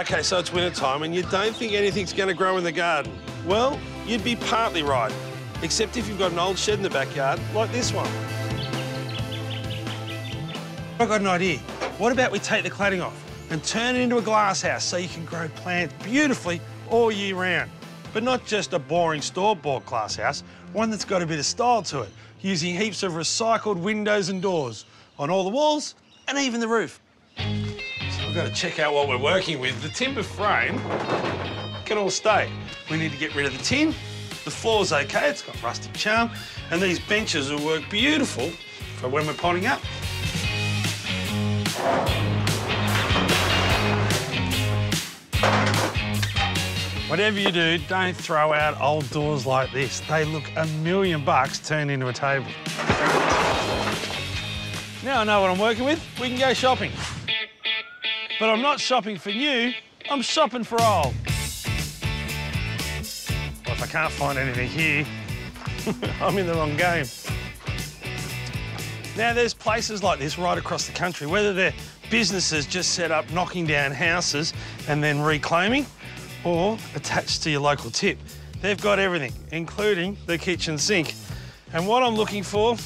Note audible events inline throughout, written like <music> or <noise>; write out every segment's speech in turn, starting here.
OK, so it's winter time and you don't think anything's going to grow in the garden. Well, you'd be partly right, except if you've got an old shed in the backyard like this one. I've got an idea. What about we take the cladding off and turn it into a glass house so you can grow plants beautifully all year round? But not just a boring store-bought glass house, one that's got a bit of style to it, using heaps of recycled windows and doors on all the walls and even the roof. We've got to check out what we're working with. The timber frame can all stay. We need to get rid of the tin. The floor's okay, it's got rustic charm, and these benches will work beautiful for when we're potting up. Whatever you do, don't throw out old doors like this. They look a million bucks turned into a table. Now I know what I'm working with, we can go shopping. But I'm not shopping for new, I'm shopping for old. Well, if I can't find anything here, <laughs> I'm in the wrong game. Now, there's places like this right across the country, whether they're businesses just set up knocking down houses and then reclaiming, or attached to your local tip. They've got everything, including the kitchen sink. And what I'm looking for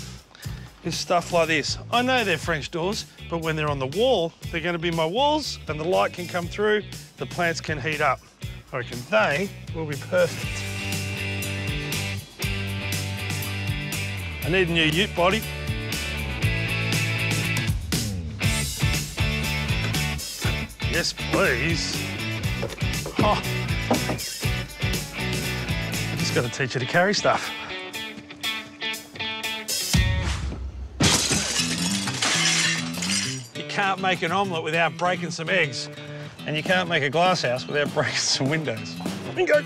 is stuff like this. I know they're French doors, but when they're on the wall, they're going to be my walls and the light can come through, the plants can heat up. I reckon they will be perfect. I need a new ute body. Yes, please. Oh. I just got to teach you to carry stuff. Can't make an omelette without breaking some eggs. And you can't make a glass house without <laughs> breaking some windows. Bingo.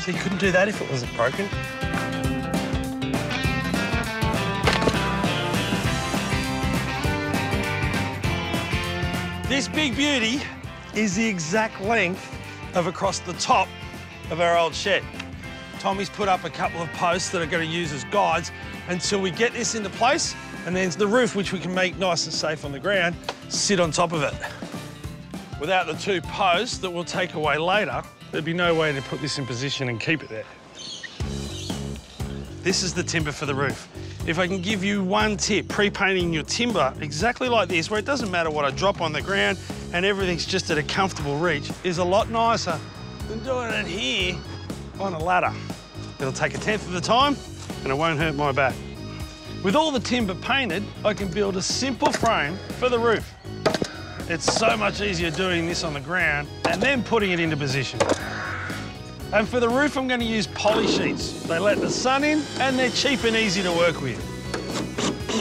So you couldn't do that if it wasn't broken. This big beauty is the exact length of across the top of our old shed. Tommy's put up a couple of posts that are going to use as guides until we get this into place, and then the roof, which we can make nice and safe on the ground, sit on top of it. Without the two posts that we'll take away later, there'd be no way to put this in position and keep it there. This is the timber for the roof. If I can give you one tip, pre-painting your timber exactly like this, where it doesn't matter what I drop on the ground and everything's just at a comfortable reach, is a lot nicer than doing it here on a ladder. It'll take a tenth of the time and it won't hurt my back. With all the timber painted, I can build a simple frame for the roof. It's so much easier doing this on the ground and then putting it into position. And for the roof, I'm going to use poly sheets. They let the sun in and they're cheap and easy to work with.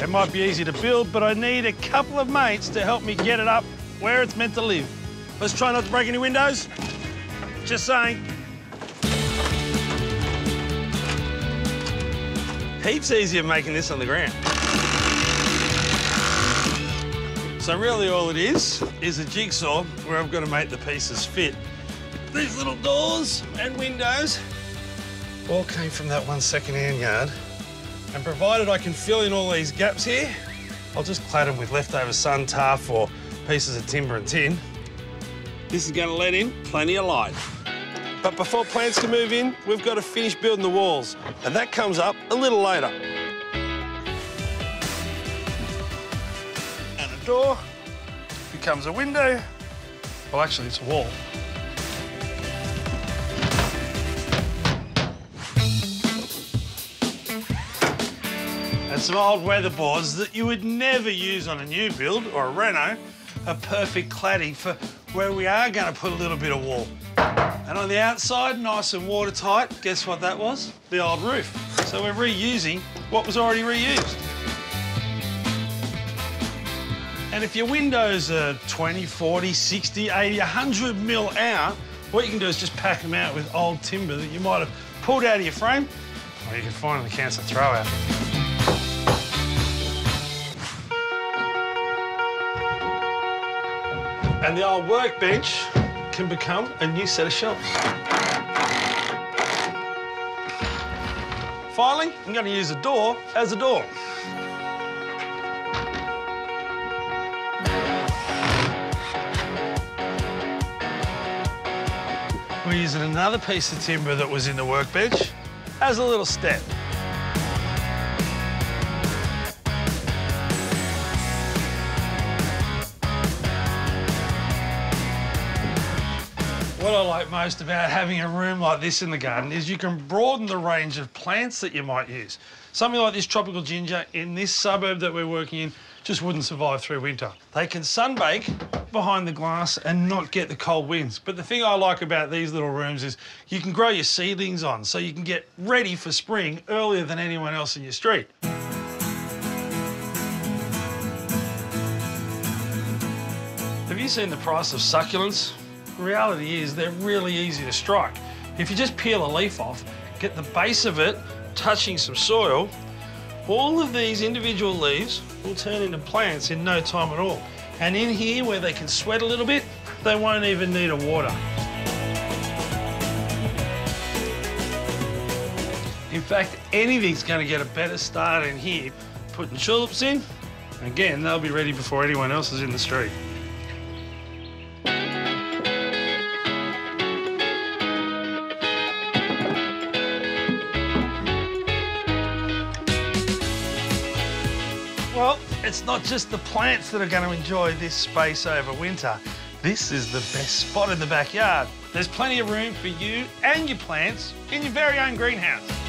It might be easy to build, but I need a couple of mates to help me get it up where it's meant to live. Let's try not to break any windows. Just saying. Heaps easier making this on the ground. So really all it is, is a jigsaw where I've got to make the pieces fit. These little doors and windows all came from that one second-hand yard. And provided I can fill in all these gaps here, I'll just clad them with leftover sun tarp or pieces of timber and tin. This is gonna let in plenty of light. But before plants can move in, we've got to finish building the walls. And that comes up a little later. And a door becomes a window. Well, actually, it's a wall. and some old weatherboards that you would never use on a new build or a reno are perfect cladding for where we are going to put a little bit of wall. And on the outside, nice and watertight, guess what that was? The old roof. So we're reusing what was already reused. And if your windows are 20, 40, 60, 80, 100 mil out, what you can do is just pack them out with old timber that you might have pulled out of your frame, or you can find in the council throw out. And the old workbench can become a new set of shelves. Finally, I'm going to use a door as a door. We're using another piece of timber that was in the workbench as a little step. What I like most about having a room like this in the garden is you can broaden the range of plants that you might use. Something like this tropical ginger in this suburb that we're working in just wouldn't survive through winter. They can sunbake behind the glass and not get the cold winds. But the thing I like about these little rooms is you can grow your seedlings on so you can get ready for spring earlier than anyone else in your street. Have you seen the price of succulents? Reality is they're really easy to strike. If you just peel a leaf off, get the base of it touching some soil, all of these individual leaves will turn into plants in no time at all. And in here, where they can sweat a little bit, they won't even need a water. In fact, anything's going to get a better start in here. Putting tulips in, again, they'll be ready before anyone else is in the street. Well, it's not just the plants that are going to enjoy this space over winter. This is the best spot in the backyard. There's plenty of room for you and your plants in your very own greenhouse.